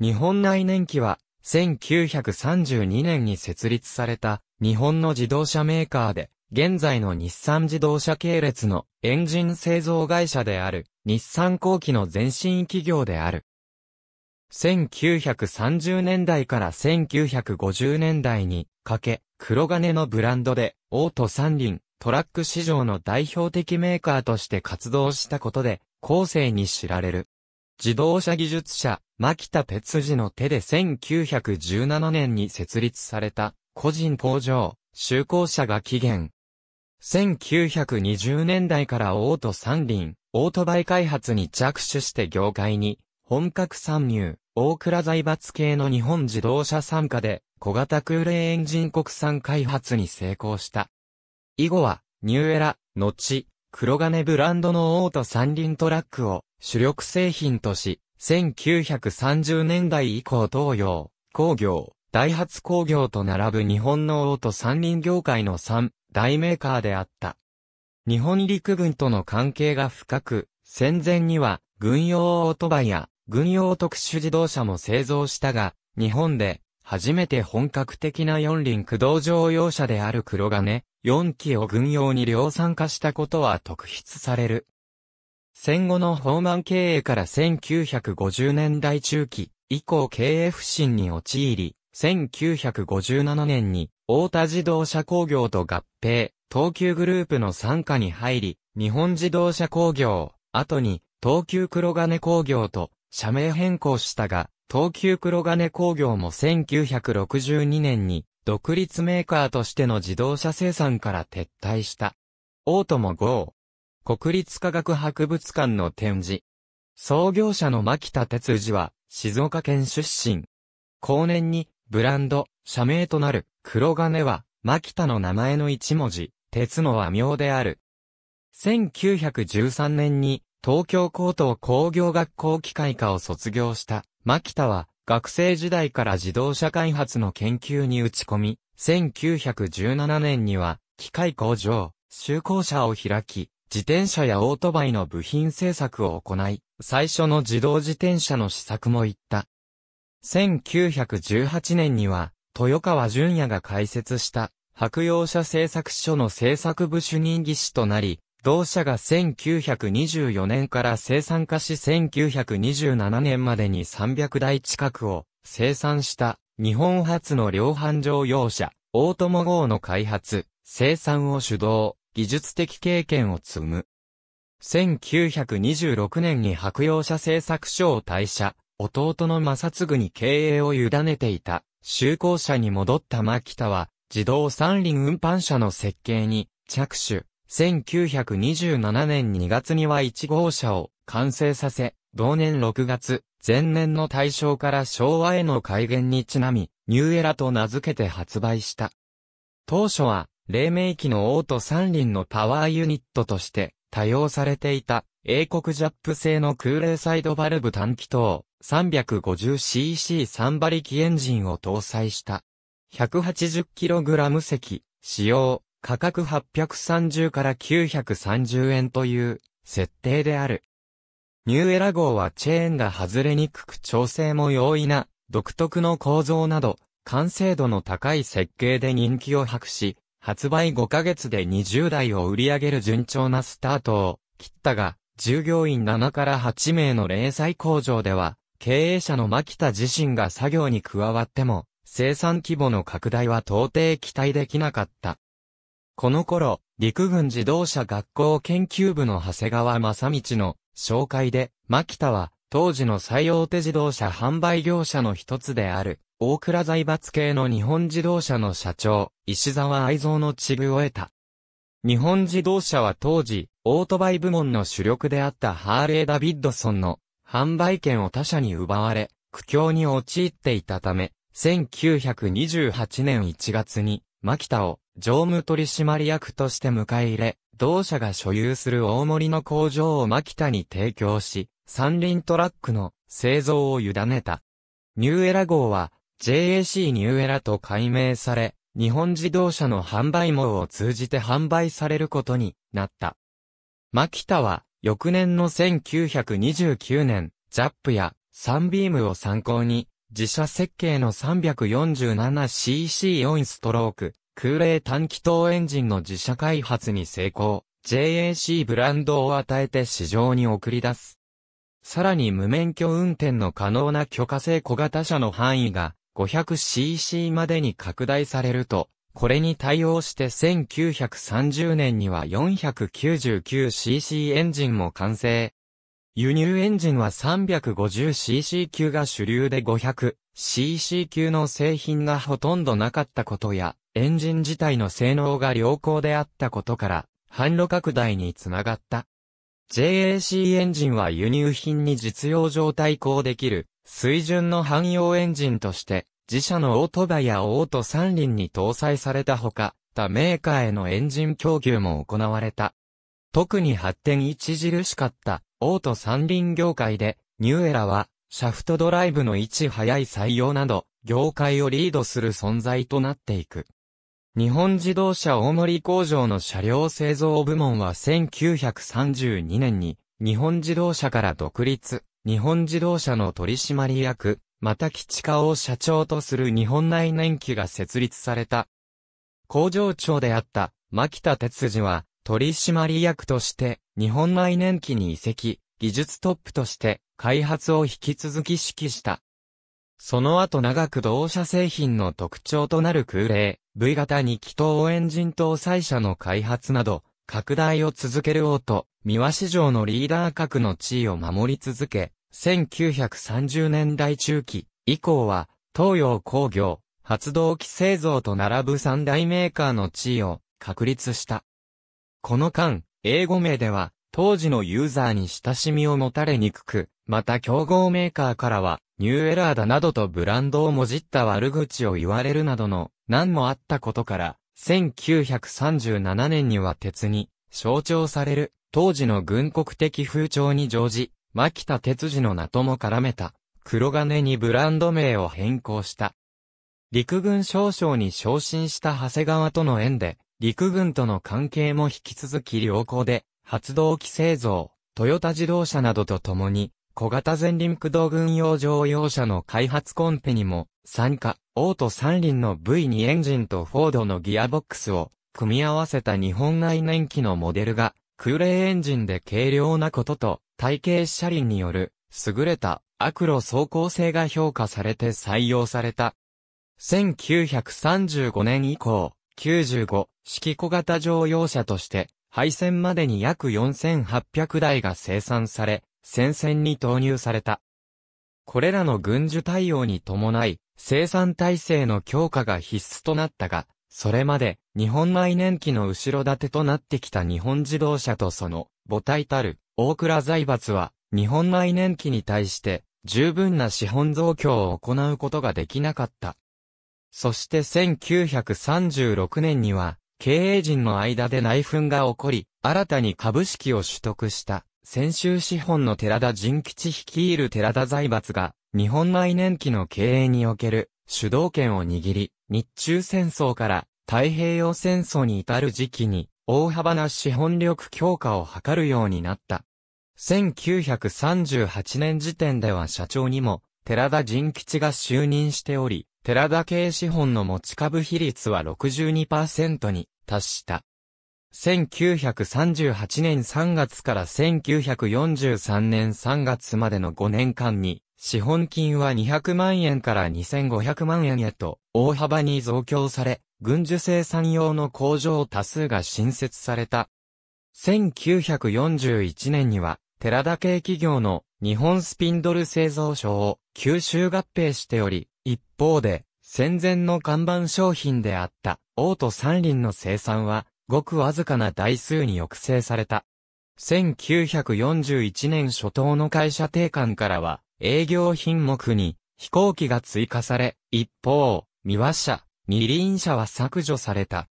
日本内燃機は、1932年に設立された日本の自動車メーカーで、現在の日産自動車系列のエンジン製造会社である日産後期の前身企業である。1930年代から1950年代にかけ、黒金のブランドで、オート三輪、トラック市場の代表的メーカーとして活動したことで、後世に知られる。自動車技術者、牧田哲司の手で1917年に設立された、個人工場、就工車が起源。1920年代からオート三輪、オートバイ開発に着手して業界に、本格参入、大倉財閥系の日本自動車参加で、小型空冷エンジン国産開発に成功した。以後は、ニューエラ、後、黒金ブランドのオート三輪トラックを主力製品とし、1930年代以降東洋、工業、ダイハツ工業と並ぶ日本のオート三輪業界の三大メーカーであった。日本陸軍との関係が深く、戦前には軍用オートバイや軍用特殊自動車も製造したが、日本で初めて本格的な四輪駆動乗用車である黒金、4機を軍用に量産化したことは特筆される。戦後の放満経営から1950年代中期以降経営不振に陥り、1957年に大田自動車工業と合併、東急グループの参加に入り、日本自動車工業、後に東急黒金工業と社名変更したが、東急黒金工業も1962年に独立メーカーとしての自動車生産から撤退した。オートも GO。国立科学博物館の展示。創業者の牧田哲司は静岡県出身。後年にブランド、社名となる黒金は牧田の名前の一文字、鉄の和名である。1913年に東京高等工業学校機械科を卒業した牧田は学生時代から自動車開発の研究に打ち込み、1917年には機械工場、就工車を開き、自転車やオートバイの部品製作を行い、最初の自動自転車の試作も行った。1918年には、豊川淳也が開設した白洋車製作所の製作部主任技師となり、同社が1924年から生産化し1927年までに300台近くを生産した日本初の量販乗用車、オートモ号の開発、生産を主導、技術的経験を積む。1926年に白洋車製作所を退社、弟の正継に経営を委ねていた、就航車に戻った牧田は、自動三輪運搬車の設計に着手。1927年2月には1号車を完成させ、同年6月、前年の大正から昭和への改元にちなみ、ニューエラと名付けて発売した。当初は、黎明期のオート三輪のパワーユニットとして多用されていた英国ジャップ製の空冷サイドバルブ短気筒 350cc3 馬力エンジンを搭載した 180kg 席使用価格830から930円という設定である。ニューエラ号はチェーンが外れにくく調整も容易な独特の構造など完成度の高い設計で人気を博し、発売5ヶ月で20台を売り上げる順調なスタートを切ったが、従業員7から8名の零細工場では、経営者の牧田自身が作業に加わっても、生産規模の拡大は到底期待できなかった。この頃、陸軍自動車学校研究部の長谷川正道の紹介で、牧田は当時の最大手自動車販売業者の一つである、大倉財閥系の日本自動車の社長、石沢愛蔵の地部を得た。日本自動車は当時、オートバイ部門の主力であったハーレー・ダビッドソンの販売権を他社に奪われ、苦境に陥っていたため、1928年1月に、牧田を常務取締役として迎え入れ、同社が所有する大森の工場を牧田に提供し、三輪トラックの製造を委ねた。ニューエラ号は JAC ニューエラと改名され、日本自動車の販売網を通じて販売されることになった。牧田は翌年の1929年、ジャップやサンビームを参考に自社設計の 347cc4 ストローク、空冷短気筒エンジンの自社開発に成功、JAC ブランドを与えて市場に送り出す。さらに無免許運転の可能な許可制小型車の範囲が 500cc までに拡大されると、これに対応して1930年には 499cc エンジンも完成。輸入エンジンは 350cc 級が主流で 500cc 級の製品がほとんどなかったことや、エンジン自体の性能が良好であったことから、販路拡大につながった。JAC エンジンは輸入品に実用上対抗できる水準の汎用エンジンとして自社のオートバやオート三輪に搭載されたほか、他メーカーへのエンジン供給も行われた。特に発展著しかったオート三輪業界でニューエラはシャフトドライブの位置早い採用など業界をリードする存在となっていく。日本自動車大森工場の車両製造部門は1932年に日本自動車から独立、日本自動車の取締役、また吉川を社長とする日本内燃機が設立された。工場長であった牧田哲司は取締役として日本内燃機に移籍、技術トップとして開発を引き続き指揮した。その後長く同社製品の特徴となる空冷、V 型2気筒エンジン搭載車の開発など、拡大を続けるオート、三輪市場のリーダー格の地位を守り続け、1930年代中期以降は、東洋工業、発動機製造と並ぶ三大メーカーの地位を確立した。この間、英語名では、当時のユーザーに親しみを持たれにくく、また競合メーカーからは、ニューエラーだなどとブランドをもじった悪口を言われるなどの難もあったことから、1937年には鉄に象徴される当時の軍国的風潮に乗じ、牧田鉄次の名とも絡めた黒金にブランド名を変更した。陸軍少将に昇進した長谷川との縁で、陸軍との関係も引き続き良好で、発動機製造、トヨタ自動車などと共に、小型前輪駆動軍用乗用車の開発コンペにも参加、オート三輪の V2 エンジンとフォードのギアボックスを組み合わせた日本内燃機のモデルが空冷エンジンで軽量なことと体型車輪による優れたアクロ走行性が評価されて採用された。1935年以降、95式小型乗用車として配線までに約4800台が生産され、戦線に投入された。これらの軍需対応に伴い、生産体制の強化が必須となったが、それまで日本内燃機の後ろ盾となってきた日本自動車とその母体たる大倉財閥は日本内燃機に対して十分な資本増強を行うことができなかった。そして1936年には経営陣の間で内紛が起こり、新たに株式を取得した先週資本の寺田仁吉率いる寺田財閥が、日本内燃機の経営における主導権を握り、日中戦争から太平洋戦争に至る時期に、大幅な資本力強化を図るようになった。1938年時点では社長にも、寺田仁吉が就任しており、寺田系資本の持ち株比率は62%に達した。1938年3月から1943年3月までの5年間に、資本金は200万円から2500万円へと大幅に増強され、軍需生産用の工場多数が新設された。1941年には、寺田系企業の日本スピンドル製造所を吸収合併しており、一方で、戦前の看板商品であったオート三輪の生産はごくわずかな台数に抑制された。1941年初頭の会社定款からは、営業品目に飛行機が追加され、一方、三輪車、二輪車は削除された。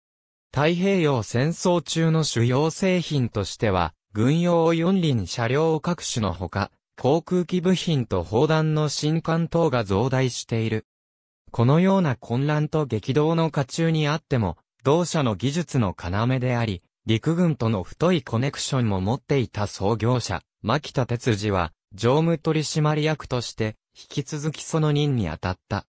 太平洋戦争中の主要製品としては、軍用四輪車両各種のほか、航空機部品と砲弾の新艦等が増大している。このような混乱と激動の渦中にあっても、同社の技術の要であり、陸軍との太いコネクションも持っていた創業者、牧田哲司は、常務取締役として、引き続きその任に当たった。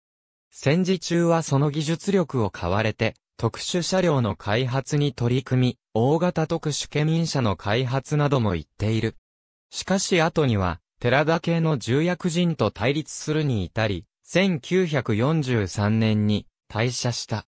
戦時中はその技術力を買われて、特殊車両の開発に取り組み、大型特殊ケミン車の開発なども言っている。しかし後には、寺田系の重役人と対立するに至り、1943年に退社した。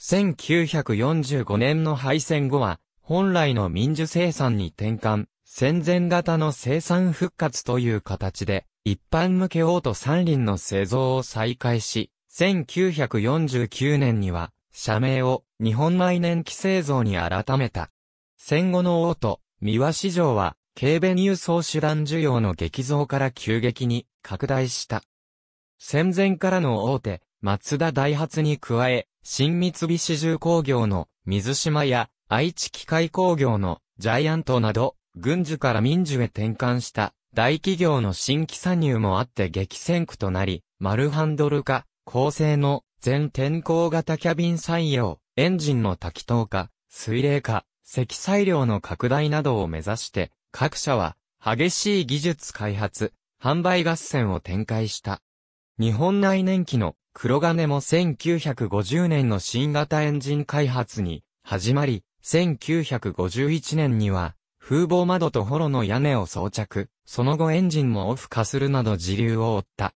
1945年の敗戦後は、本来の民主生産に転換、戦前型の生産復活という形で、一般向けオート三輪の製造を再開し、1949年には、社名を日本内燃機製造に改めた。戦後のオート、三輪市場は、軽便輸送手段需要の激増から急激に拡大した。戦前からの大手、松田大発に加え、新三菱重工業の水島や愛知機械工業のジャイアントなど、軍需から民需へ転換した大企業の新規参入もあって激戦区となり、マルハンドル化、高性能、全天候型キャビン採用、エンジンの多気筒化、水冷化、積載量の拡大などを目指して、各社は激しい技術開発、販売合戦を展開した。日本内燃機の黒金も1950年の新型エンジン開発に始まり、1951年には風防窓とホロの屋根を装着、その後エンジンもオフ化するなど時流を追った。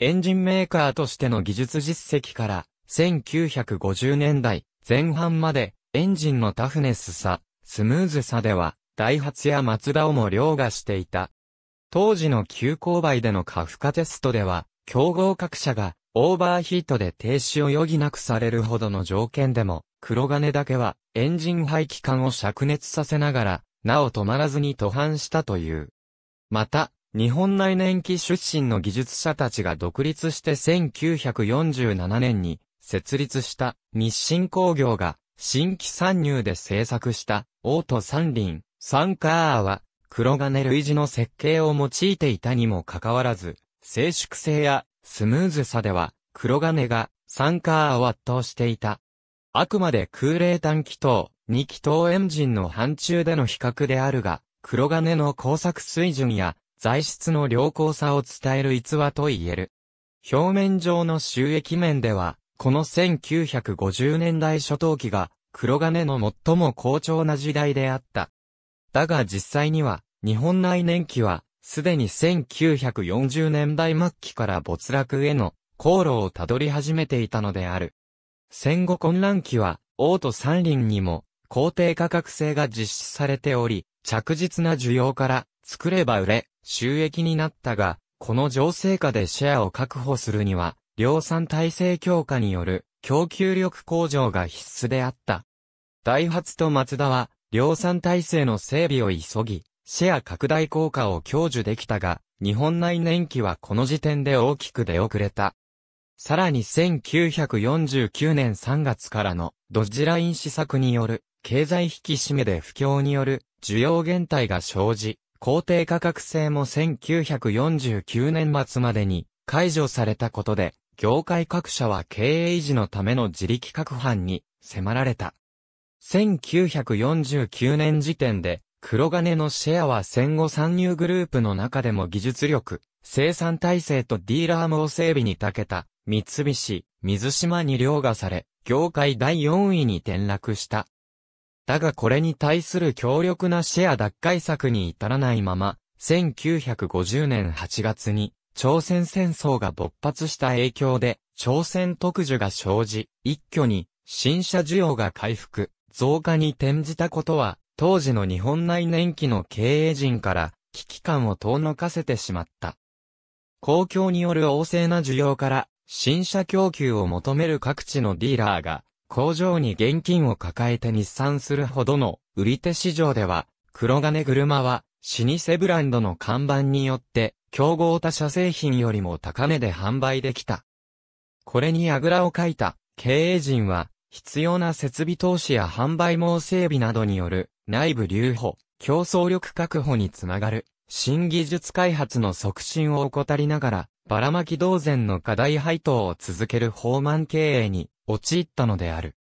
エンジンメーカーとしての技術実績から、1950年代前半までエンジンのタフネスさ、スムーズさでは、ダイハツやマツダをも凌駕していた。当時の急勾配での過負荷テストでは、競合各社がオーバーヒートで停止を余儀なくされるほどの条件でも、黒金だけはエンジン排気管を灼熱させながら、なお止まらずに途半したという。また、日本内燃機出身の技術者たちが独立して1947年に設立した日清工業が新規参入で製作したオート三輪、サンカーは黒金類似の設計を用いていたにもかかわらず、静粛性やスムーズさでは、黒金が3カーを圧倒していた。あくまで空冷単気筒、2気筒エンジンの範疇での比較であるが、黒金の工作水準や材質の良好さを伝える逸話と言える。表面上の収益面では、この1950年代初頭期が黒金の最も好調な時代であった。だが実際には、日本内燃機はすでに1940年代末期から没落への航路をたどり始めていたのである。戦後混乱期は、オート三輪にも、高低価格制が実施されており、着実な需要から、作れば売れ、収益になったが、この情勢下でシェアを確保するには、量産体制強化による供給力向上が必須であった。ダイハツとマツダは、量産体制の整備を急ぎ、シェア拡大効果を享受できたが、日本内燃機はこの時点で大きく出遅れた。さらに1949年3月からのドッジライン施策による経済引き締めで不況による需要減退が生じ、高低価格制も1949年末までに解除されたことで、業界各社は経営維持のための自力確保に迫られた。1949年時点で黒金のシェアは戦後参入グループの中でも技術力、生産体制とディーラー網整備に長けた、三菱、水島に凌駕され、業界第4位に転落した。だがこれに対する強力なシェア奪回策に至らないまま、1950年8月に、朝鮮戦争が勃発した影響で、朝鮮特需が生じ、一挙に、新車需要が回復、増加に転じたことは、当時の日本内燃機の経営陣から危機感を遠のかせてしまった。公共による旺盛な需要から新車供給を求める各地のディーラーが工場に現金を抱えて日産するほどの売り手市場では黒金車は老舗ブランドの看板によって競合他社製品よりも高値で販売できた。これにあぐらをかいた経営陣は必要な設備投資や販売網整備などによる内部留保、競争力確保につながる、新技術開発の促進を怠りながら、ばらまき同然の課題配当を続ける放満経営に陥ったのである。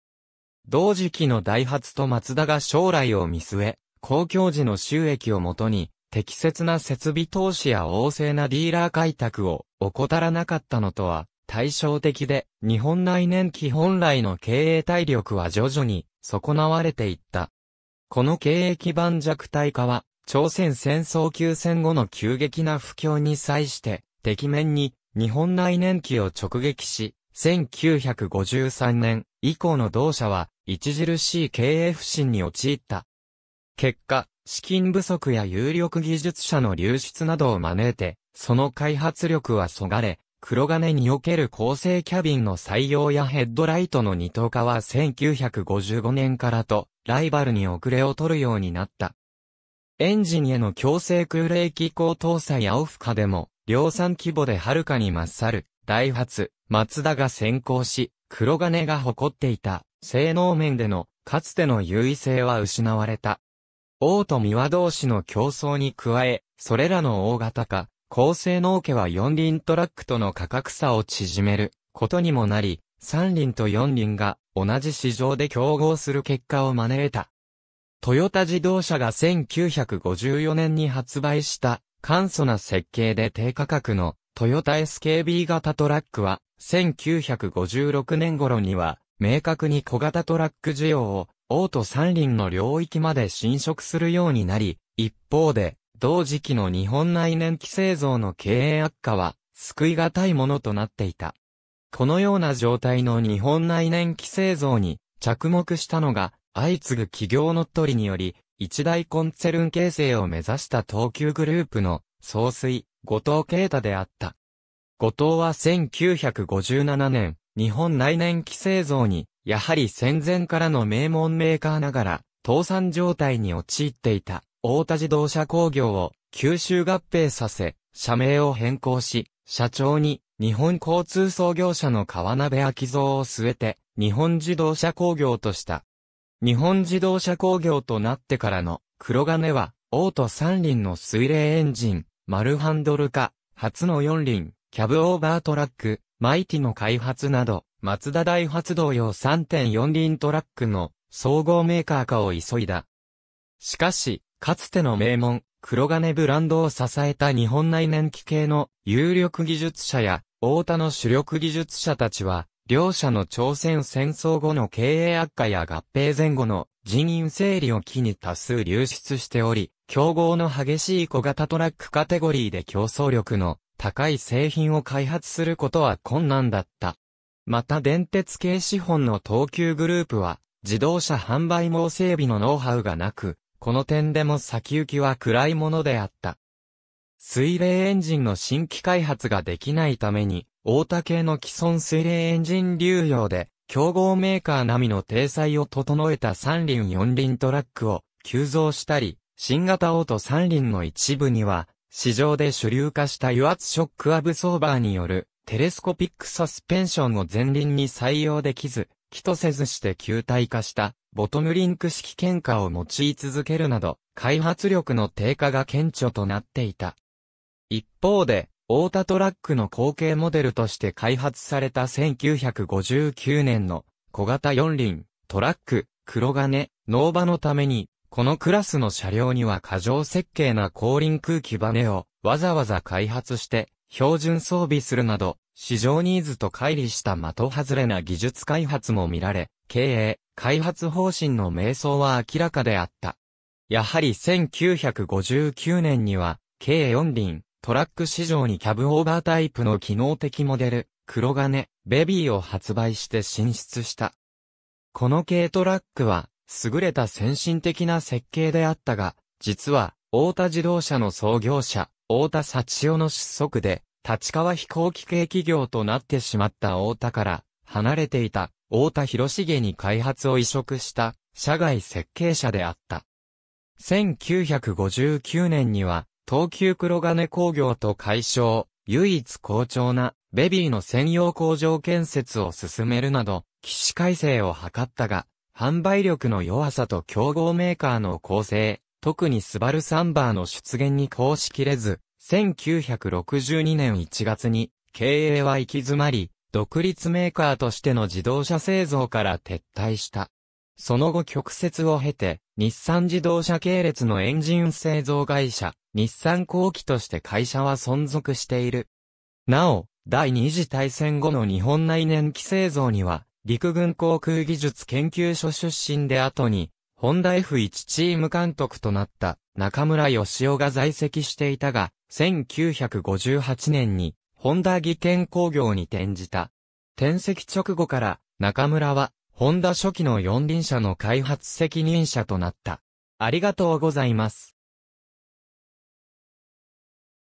同時期のダイハツとマツダが将来を見据え、公共時の収益をもとに、適切な設備投資や旺盛なディーラー開拓を怠らなかったのとは対照的で、日本内燃機本来の経営体力は徐々に損なわれていった。この経営基盤弱体化は、朝鮮戦争休戦後の急激な不況に際して、敵面に日本内燃機を直撃し、1953年以降の同社は著しい経営不振に陥った。結果、資金不足や有力技術者の流出などを招いて、その開発力はそがれ、黒金における構成キャビンの採用やヘッドライトの二等化は1955年からと、ライバルに遅れを取るようになった。エンジンへの強制空冷機構搭載アオフカでも、量産規模ではるかに勝る、ダイハツ、マツダが先行し、黒金が誇っていた、性能面での、かつての優位性は失われた。王と三輪同士の競争に加え、それらの大型化、高性能家は四輪トラックとの価格差を縮めることにもなり、三輪と四輪が同じ市場で競合する結果を招いた。トヨタ自動車が1954年に発売した簡素な設計で低価格のトヨタ SKB 型トラックは1956年頃には明確に小型トラック需要をオート三輪の領域まで侵食するようになり、一方で、同時期の日本内燃機製造の経営悪化は、救い難いものとなっていた。このような状態の日本内燃機製造に着目したのが、相次ぐ企業乗っ取りにより、一大コンツェルン形成を目指した東急グループの総帥、後藤啓太であった。後藤は1957年、日本内燃機製造にやはり戦前からの名門メーカーながら、倒産状態に陥っていた、大田自動車工業を吸収合併させ、社名を変更し、社長に日本交通創業者の川鍋明蔵を据えて、日本自動車工業とした。日本自動車工業となってからの黒金は、オート三輪の水冷エンジン、丸ハンドル化、初の四輪、キャブオーバートラック、マイティの開発など、マツダ、ダイハツ同様3.4輪トラックの総合メーカー化を急いだ。しかし、かつての名門、くろがねブランドを支えた日本内燃機系の有力技術者や、オオタの主力技術者たちは、両社の朝鮮戦争後の経営悪化や合併前後の人員整理を機に多数流出しており、競合の激しい小型トラックカテゴリーで競争力の高い製品を開発することは困難だった。また電鉄系資本の東急グループは、自動車販売網整備のノウハウがなく、この点でも先行きは暗いものであった。水冷エンジンの新規開発ができないために、大田系の既存水冷エンジン流用で、競合メーカー並みの体裁を整えた三輪四輪トラックを急増したり、新型オート三輪の一部には、市場で主流化した油圧ショックアブソーバーによるテレスコピックサスペンションを前輪に採用できず、気とせずして球体化したボトムリンク式喧嘩を用い続けるなど、開発力の低下が顕著となっていた。一方で、オータトラックの後継モデルとして開発された1959年の小型四輪、トラック、黒金、ノーバのために、このクラスの車両には過剰設計な後輪空気バネをわざわざ開発して標準装備するなど、市場ニーズと乖離した的外れな技術開発も見られ、経営、開発方針の迷走は明らかであった。やはり1959年には、計4輪、トラック市場にキャブオーバータイプの機能的モデル、黒金、ベビーを発売して進出した。この軽トラックは、優れた先進的な設計であったが、実は、大田自動車の創業者、大田幸代の失速で、立川飛行機系企業となってしまった大田から離れていた大田博重に開発を移植した社外設計者であった。1959年には東急黒金工業と解消、唯一好調なベビーの専用工場建設を進めるなど、機種改正を図ったが、販売力の弱さと競合メーカーの構成、特にスバルサンバーの出現にこうしきれず、1962年1月に経営は行き詰まり、独立メーカーとしての自動車製造から撤退した。その後曲折を経て、日産自動車系列のエンジン製造会社、日産後期として会社は存続している。なお、第二次大戦後の日本内燃機製造には、陸軍航空技術研究所出身で後に、ホンダ F1 チーム監督となった中村義雄が在籍していたが、1958年に、ホンダ技研工業に転じた。転籍直後から、中村は、ホンダ初期の四輪車の開発責任者となった。ありがとうございます。